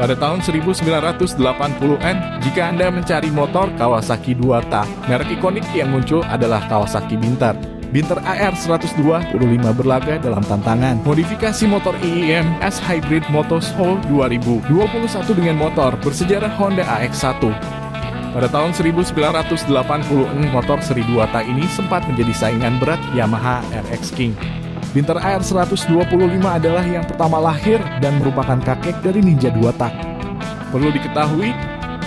Pada tahun 1980-an, jika Anda mencari motor Kawasaki Duata, merek ikonik yang muncul adalah Kawasaki Binter. Binter AR 125 berlaga dalam tantangan modifikasi motor IEM S Hybrid Motorsport 2021 dengan motor bersejarah Honda AX1. Pada tahun 1980, motor seri Duata ini sempat menjadi saingan berat Yamaha RX King. Binter AR 125 adalah yang pertama lahir dan merupakan kakek dari Ninja Duata. Perlu diketahui,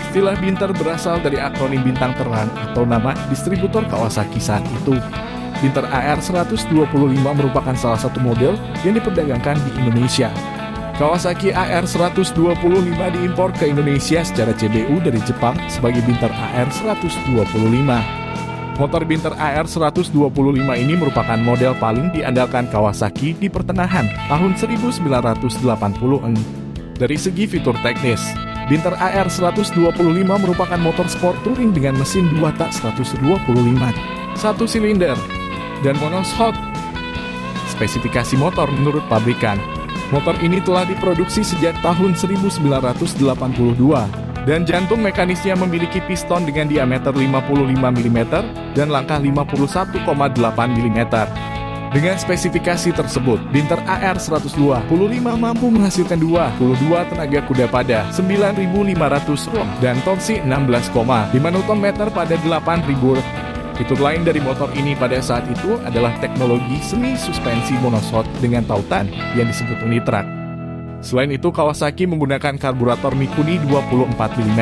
istilah Binter berasal dari akronim bintang terang atau nama distributor Kawasaki saat itu. Binter AR 125 merupakan salah satu model yang diperdagangkan di Indonesia. Kawasaki AR 125 diimpor ke Indonesia secara CBU dari Jepang sebagai Binter AR 125. Motor Binter AR 125 ini merupakan model paling diandalkan Kawasaki di pertengahan tahun 1980-an. Dari segi fitur teknis, Binter AR 125 merupakan motor sport touring dengan mesin 2 tak 125, satu silinder, dan monoshot. Spesifikasi motor menurut pabrikan, motor ini telah diproduksi sejak tahun 1982 dan jantung mekanisnya memiliki piston dengan diameter 55 mm dan langkah 51,8 mm. Dengan spesifikasi tersebut, Binter AR 125 mampu menghasilkan 22 tenaga kuda pada 9.500 rom dan torsi 16,5 Nm pada 8.000 Fitur lain dari motor ini pada saat itu adalah teknologi semi suspensi monosod dengan tautan yang disebut unitrak. Selain itu, Kawasaki menggunakan karburator Mikuni 24 mm